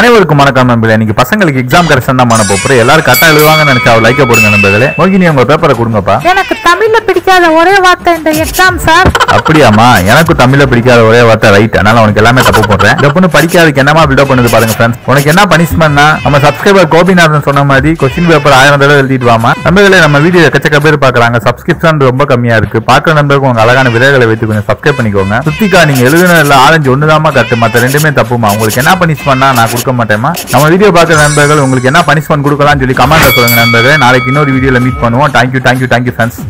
அனைவருக்கும் வணக்கம் நண்பர்களே. இன்னைக்கு பசங்களுக்கு எக்ஸாம் கரெக்ஷன் தான் பண்ண போறோம் எல்லாரும் கரெக்டா எழுதுவாங்கன்னு நினைச்சா அவர் லைக்க போடுங்க நண்பர்களே. மோகினி உங்க பேப்பரை கொடுங்கப்பா. எனக்கு தமிழ்ல பிடிக்காத ஒரே வார்த்தை இந்த எக்ஸாம் சார் அப்படியாமா எனக்கு தமிழ்ல பிடிக்காத ஒரே வார்த்தை ரைட் அதனால உனக்கு எல்லாமே தப்பு போடுறேன். இந்த பொண்ணு படிக்காதுக்கு என்னமா பில்டப் பண்ணுது பாருங்க ஃப்ரெண்ட்ஸ் உனக்கு என்ன பனிஷ்மெண்ட்னா நம்ம சப்ஸ்கிரைபர் கோபிநாதன் சொன்ன மாதிரி கொஸ்டின் பேப்பர் ஆயிரம் தடவை எழுதிட்டு வாமா நண்பர்களே நம்ம வீடியோ எக்கச்சக்க பேர் பாக்குறாங்க சப்ஸ்கிரிப்ஷன் ரொம்ப கம்மியா இருக்கு. பாக்குற நண்பருக்கு உங்க அழகான விதைகளை வைத்து கொஞ்சம் சப்ஸ்கிரைப் பண்ணிக்கோங்க. சுத்திக்கா நீங்க எழுதுன இல்ல ஆரஞ்சு ஒண்ணுதாம்மா கட்டு மத்த ரெண்டுமே தப்புமா உங்களுக்கு என்ன பனிஷ்மெண்ட்னா நான் கொடுக்க மாட்டேமா நம்ம வீடியோ பார்க்குற நண்பர்கள் உங்களுக்கு என்ன பனிஷ்மெண்ட் கொடுக்கலாம்னு சொல்லி கமெண்ட்ல சொல்லுங்க நண்பர்களே. நாளைக்கு இன்னொரு வீடியோல மீட் பண்ணுவோம். Thank you thank you thank you friends